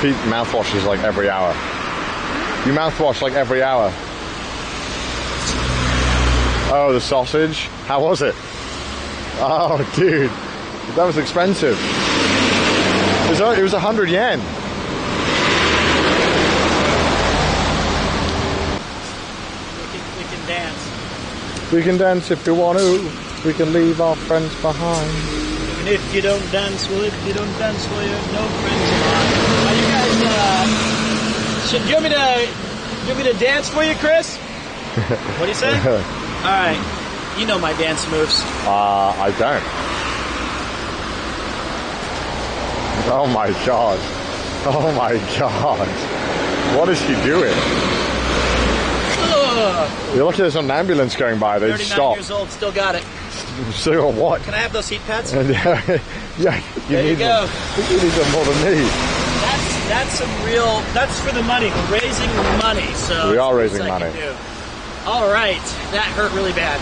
Pete mouthwashes like every hour. You mouthwash like every hour. Oh, the sausage. How was it? Oh, dude, that was expensive. It was, it was 100 yen. We can, dance. We can dance if we want to. We can leave our friends behind. Even if you don't dance, well, if you don't dance, well, you have no friends mine. Are you guys, uh, should, you want me to, you want me to dance for you, Chris? what do you say? All right. You know my dance moves. Uh, I don't. Oh my god. Oh my god. What is she doing? Ugh. You're lucky there's an ambulance going by. They 39 stop. years old, still got it. So what? Can I have those heat pads? Yeah, yeah, you There you go. them. You need them more than me. That's some real. That's for the money. We're raising money. So We are raising money. All right, that hurt really bad.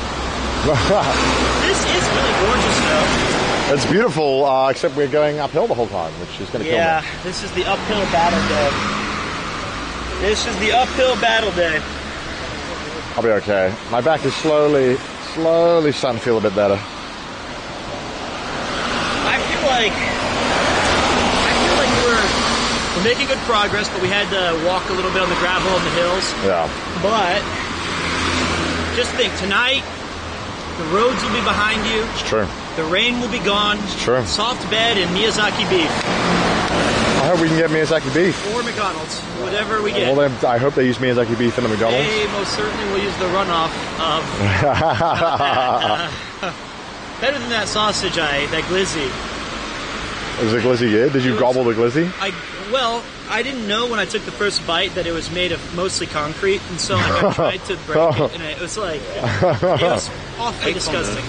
This is really gorgeous, though. it's beautiful, uh, except we're going uphill the whole time, which is going to Yeah, kill me. Yeah, this is the uphill battle day. This is the uphill battle day. I'll be okay. My back is slowly, slowly starting to feel a bit better. I feel like I feel like we're we're making good progress, but we had to walk a little bit on the gravel and the hills. Yeah. But just think, tonight the roads will be behind you. It's true. The rain will be gone. It's true. Soft bed and Miyazaki beef I hope we can get Miyazaki beef. or McDonald's, whatever we get. Well, then, I hope they use Miyazaki beef in the McDonald's. They most certainly will use the runoff of better than that sausage I that glizzy. Is it glizzy good? Did you was- gobble the glizzy? I well, I didn't know when I took the first bite that it was made of mostly concrete, and so like, I tried to break it, and it was like it was awfully disgusting.